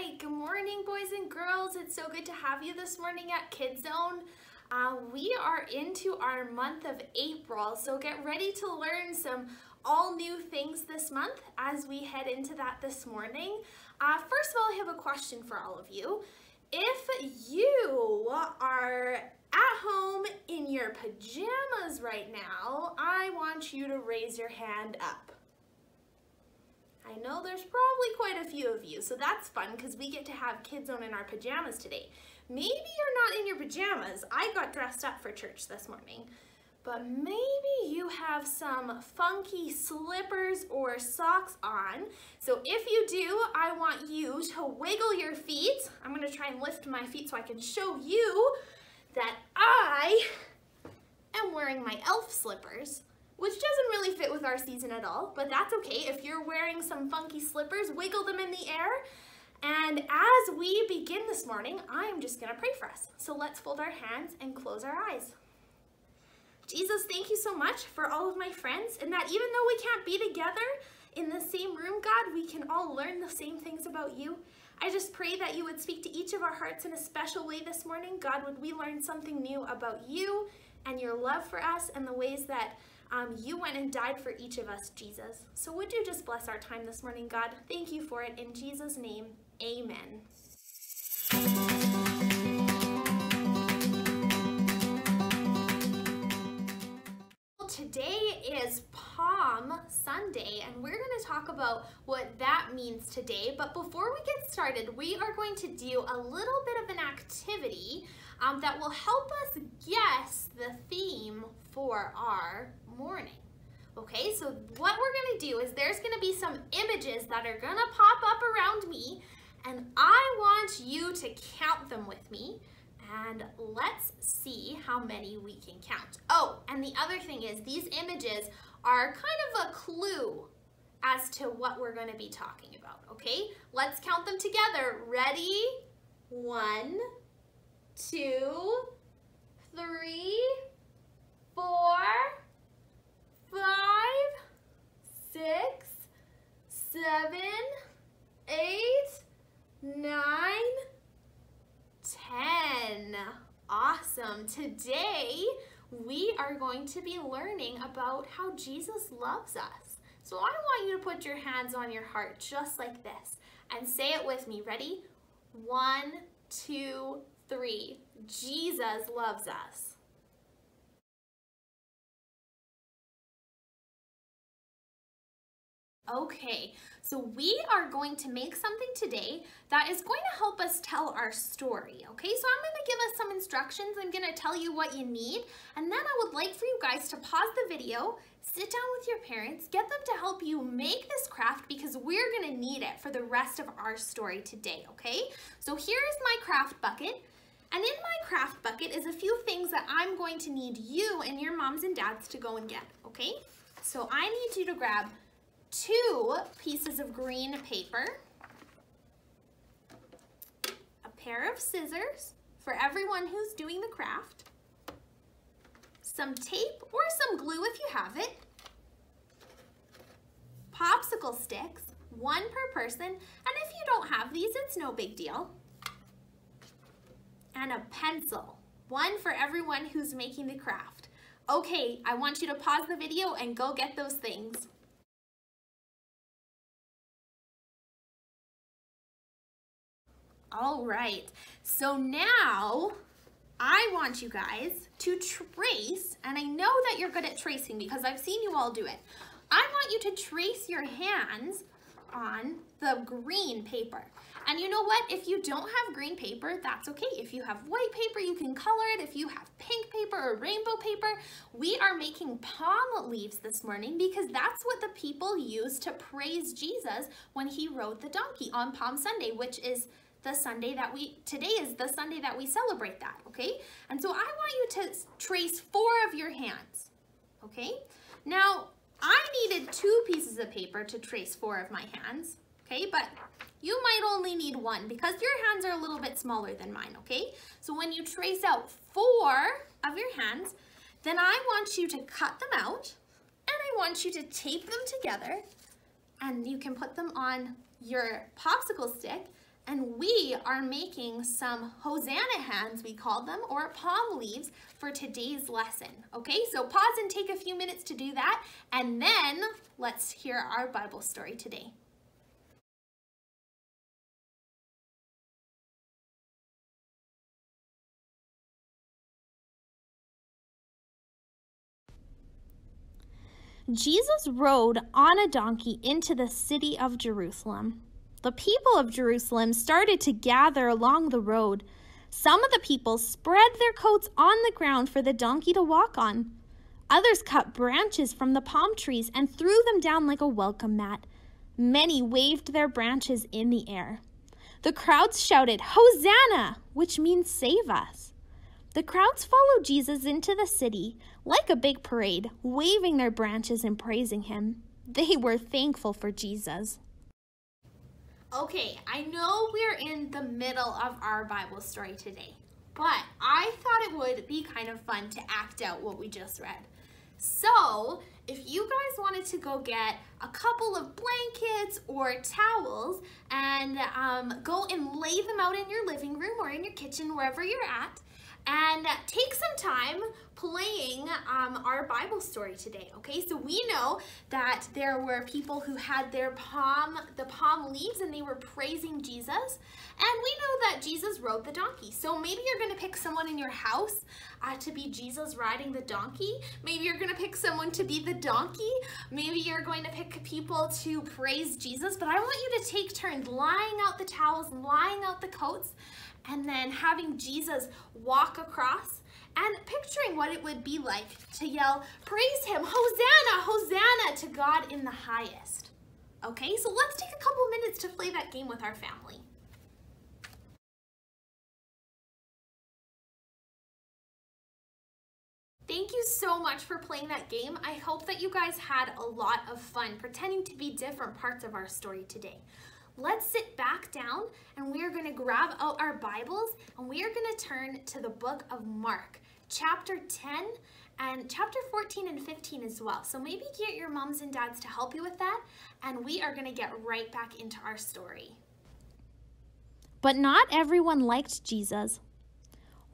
right, good morning boys and girls. It's so good to have you this morning at KidZone. Uh, we are into our month of April, so get ready to learn some all new things this month as we head into that this morning. Uh, first of all, I have a question for all of you. If you are at home in your pajamas right now, I want you to raise your hand up. I know there's probably quite a few of you, so that's fun because we get to have KidZone in our pajamas today. Maybe you're not in your pajamas. I got dressed up for church this morning. But maybe you have some funky slippers or socks on. So if you do, I want you to wiggle your feet. I'm gonna try and lift my feet so I can show you that I am wearing my elf slippers which doesn't really fit with our season at all, but that's okay. If you're wearing some funky slippers, wiggle them in the air. And as we begin this morning, I'm just gonna pray for us. So let's fold our hands and close our eyes. Jesus, thank you so much for all of my friends and that even though we can't be together in the same room, God, we can all learn the same things about you. I just pray that you would speak to each of our hearts in a special way this morning. God, would we learn something new about you and your love for us and the ways that um, you went and died for each of us, Jesus. So would you just bless our time this morning, God? Thank you for it. In Jesus' name, amen. Today is Palm Sunday, and we're going to talk about what that means today. But before we get started, we are going to do a little bit of an activity um, that will help us guess the theme for our morning. Okay, so what we're gonna do is there's gonna be some images that are gonna pop up around me and I want you to count them with me and let's see how many we can count. Oh, and the other thing is these images are kind of a clue as to what we're gonna be talking about, okay? Let's count them together. Ready? One, two, three, four, Awesome. Today, we are going to be learning about how Jesus loves us. So I want you to put your hands on your heart just like this and say it with me. Ready? One, two, three. Jesus loves us. Okay, so we are going to make something today that is going to help us tell our story, okay? So I'm gonna give us some instructions. I'm gonna tell you what you need, and then I would like for you guys to pause the video, sit down with your parents, get them to help you make this craft because we're gonna need it for the rest of our story today, okay? So here's my craft bucket. And in my craft bucket is a few things that I'm going to need you and your moms and dads to go and get, okay? So I need you to grab two pieces of green paper, a pair of scissors for everyone who's doing the craft, some tape or some glue if you have it, popsicle sticks, one per person, and if you don't have these, it's no big deal, and a pencil, one for everyone who's making the craft. Okay, I want you to pause the video and go get those things. All right, so now I want you guys to trace, and I know that you're good at tracing because I've seen you all do it. I want you to trace your hands on the green paper. And you know what? If you don't have green paper, that's okay. If you have white paper, you can color it. If you have pink paper or rainbow paper, we are making palm leaves this morning because that's what the people used to praise Jesus when he rode the donkey on Palm Sunday, which is the Sunday that we, today is the Sunday that we celebrate that, okay? And so I want you to trace four of your hands, okay? Now, I needed two pieces of paper to trace four of my hands, okay? But you might only need one because your hands are a little bit smaller than mine, okay? So when you trace out four of your hands, then I want you to cut them out and I want you to tape them together and you can put them on your popsicle stick and we are making some Hosanna hands, we call them, or palm leaves for today's lesson. Okay, so pause and take a few minutes to do that, and then let's hear our Bible story today. Jesus rode on a donkey into the city of Jerusalem. The people of Jerusalem started to gather along the road. Some of the people spread their coats on the ground for the donkey to walk on. Others cut branches from the palm trees and threw them down like a welcome mat. Many waved their branches in the air. The crowds shouted, Hosanna, which means save us. The crowds followed Jesus into the city like a big parade, waving their branches and praising him. They were thankful for Jesus. Okay, I know we're in the middle of our Bible story today, but I thought it would be kind of fun to act out what we just read. So, if you guys wanted to go get a couple of blankets or towels and um, go and lay them out in your living room or in your kitchen, wherever you're at, and take some time playing um, our Bible story today, okay? So we know that there were people who had their palm, the palm leaves and they were praising Jesus. And we know that Jesus rode the donkey. So maybe you're gonna pick someone in your house uh, to be Jesus riding the donkey. Maybe you're gonna pick someone to be the donkey. Maybe you're going to pick people to praise Jesus. But I want you to take turns lying out the towels, lying out the coats, and then having Jesus walk across and picturing what it would be like to yell, praise him, Hosanna, Hosanna to God in the highest. Okay, so let's take a couple minutes to play that game with our family. Thank you so much for playing that game. I hope that you guys had a lot of fun pretending to be different parts of our story today let's sit back down and we are going to grab out our Bibles and we are going to turn to the book of Mark, chapter 10 and chapter 14 and 15 as well. So maybe get your moms and dads to help you with that and we are going to get right back into our story. But not everyone liked Jesus.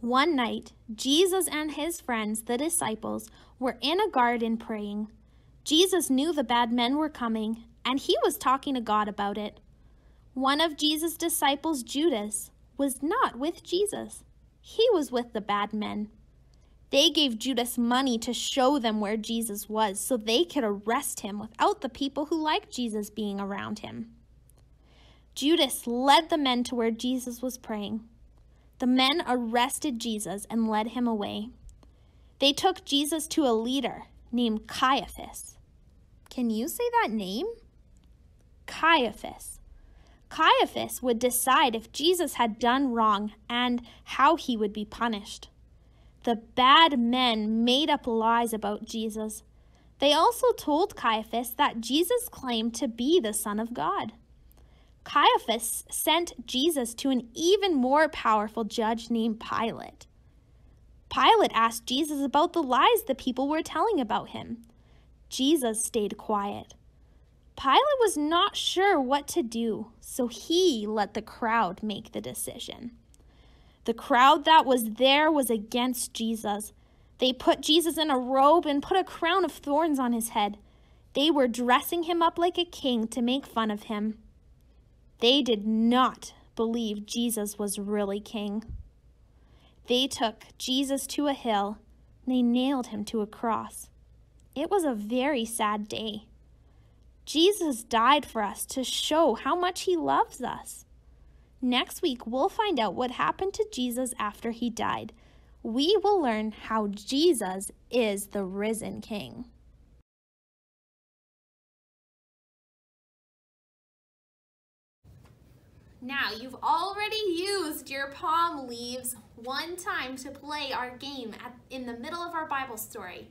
One night, Jesus and his friends, the disciples, were in a garden praying. Jesus knew the bad men were coming, and he was talking to God about it. One of Jesus' disciples, Judas, was not with Jesus. He was with the bad men. They gave Judas money to show them where Jesus was so they could arrest him without the people who liked Jesus being around him. Judas led the men to where Jesus was praying. The men arrested Jesus and led him away. They took Jesus to a leader named Caiaphas. Can you say that name? Caiaphas. Caiaphas would decide if Jesus had done wrong and how he would be punished. The bad men made up lies about Jesus. They also told Caiaphas that Jesus claimed to be the Son of God. Caiaphas sent Jesus to an even more powerful judge named Pilate. Pilate asked Jesus about the lies the people were telling about him. Jesus stayed quiet. Pilate was not sure what to do, so he let the crowd make the decision. The crowd that was there was against Jesus. They put Jesus in a robe and put a crown of thorns on his head. They were dressing him up like a king to make fun of him. They did not believe Jesus was really king. They took Jesus to a hill. They nailed him to a cross. It was a very sad day. Jesus died for us to show how much he loves us. Next week, we'll find out what happened to Jesus after he died. We will learn how Jesus is the risen King. Now, you've already used your palm leaves one time to play our game at, in the middle of our Bible story.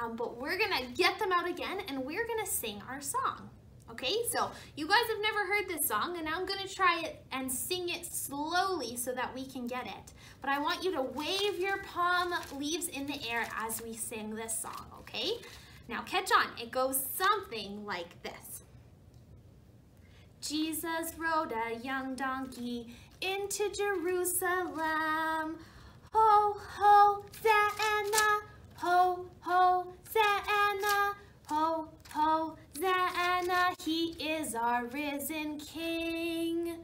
Um, but we're gonna get them out again and we're gonna sing our song. Okay, so you guys have never heard this song and I'm gonna try it and sing it slowly so that we can get it. But I want you to wave your palm leaves in the air as we sing this song, okay? Now catch on, it goes something like this. Jesus rode a young donkey into Jerusalem. Ho, ho, is risen King.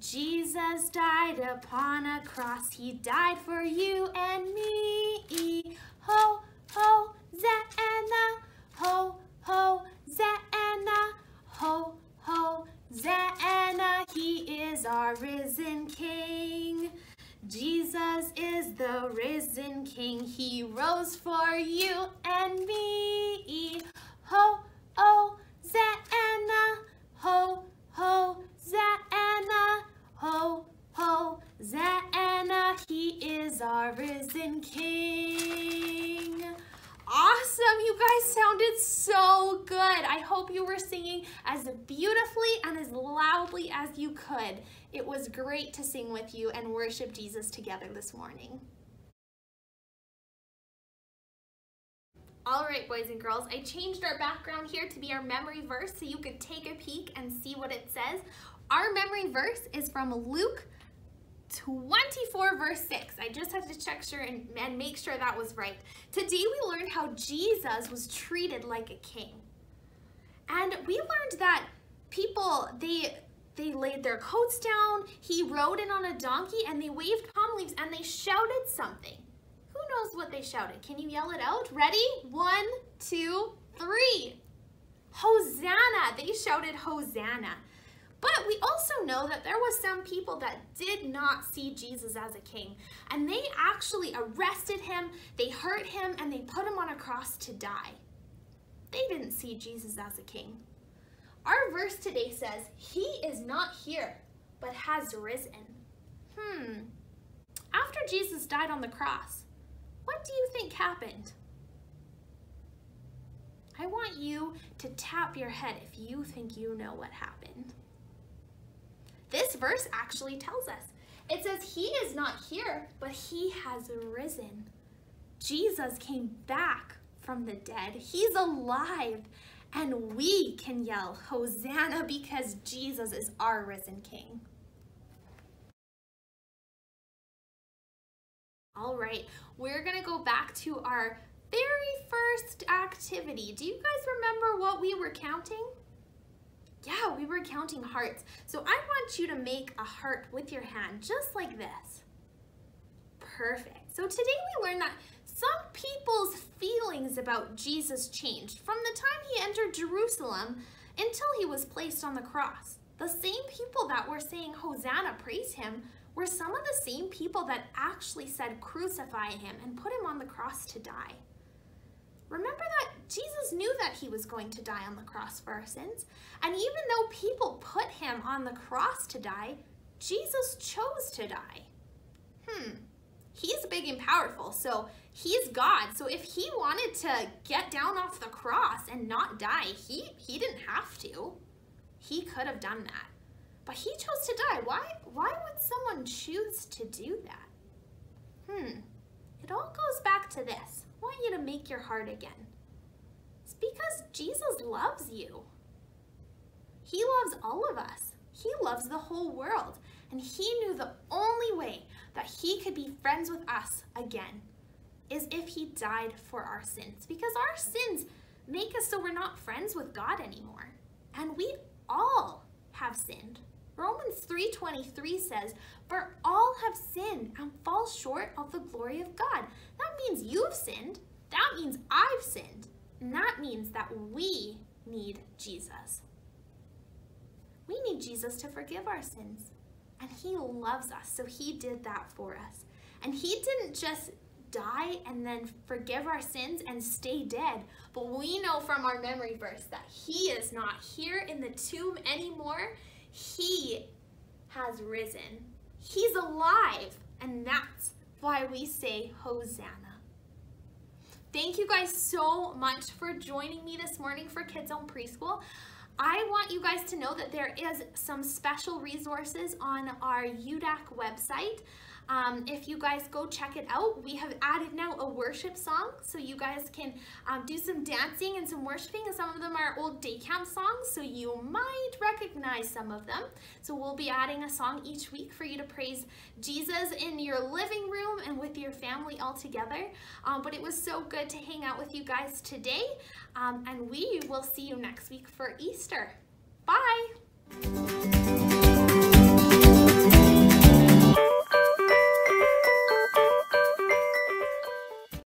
Jesus died upon a cross. He died for you and me. Ho, ho, Zanna, ho, ho, Zanna, ho, ho, Zanna. He is our risen King. Jesus is the risen King. He rose for you and me. Ho, oh, ho, Zanna. He is our risen King. Awesome, you guys sounded so good. I hope you were singing as beautifully and as loudly as you could. It was great to sing with you and worship Jesus together this morning. All right, boys and girls, I changed our background here to be our memory verse so you could take a peek and see what it says. Our memory verse is from Luke 24 verse 6. I just had to check sure and, and make sure that was right. Today we learned how Jesus was treated like a king. And we learned that people, they they laid their coats down, he rode in on a donkey, and they waved palm leaves and they shouted something. Who knows what they shouted? Can you yell it out? Ready? One, two, three. Hosanna. They shouted Hosanna. But we also know that there was some people that did not see Jesus as a king. And they actually arrested him, they hurt him, and they put him on a cross to die. They didn't see Jesus as a king. Our verse today says, he is not here, but has risen. Hmm. After Jesus died on the cross, what do you think happened? I want you to tap your head if you think you know what happened. This verse actually tells us. It says he is not here, but he has risen. Jesus came back from the dead. He's alive. And we can yell, Hosanna, because Jesus is our risen King. All right, we're gonna go back to our very first activity. Do you guys remember what we were counting? Yeah, we were counting hearts. So I want you to make a heart with your hand, just like this. Perfect. So today we learned that some people's feelings about Jesus changed from the time he entered Jerusalem until he was placed on the cross. The same people that were saying Hosanna, praise him, were some of the same people that actually said crucify him and put him on the cross to die. Remember that Jesus knew that he was going to die on the cross for our sins. And even though people put him on the cross to die, Jesus chose to die. Hmm, he's big and powerful, so he's God. So if he wanted to get down off the cross and not die, he, he didn't have to. He could have done that. But he chose to die. Why, why would someone choose to do that? Hmm, it all goes back to this want you to make your heart again. It's because Jesus loves you. He loves all of us. He loves the whole world. And he knew the only way that he could be friends with us again is if he died for our sins. Because our sins make us so we're not friends with God anymore. And we all have sinned. Romans 3.23 says, For all have sinned and fall short of the glory of God. That means you've sinned. That means I've sinned. And that means that we need Jesus. We need Jesus to forgive our sins. And he loves us, so he did that for us. And he didn't just die and then forgive our sins and stay dead. But we know from our memory verse that he is not here in the tomb anymore. He has risen. He's alive. And that's why we say Hosanna. Thank you guys so much for joining me this morning for KidZone Preschool. I want you guys to know that there is some special resources on our UDAC website. Um, if you guys go check it out, we have added now a worship song so you guys can um, do some dancing and some worshiping and some of them are old day camp songs so you might recognize some of them. So we'll be adding a song each week for you to praise Jesus in your living room and with your family all together. Um, but it was so good to hang out with you guys today um, and we will see you next week for Easter. Bye!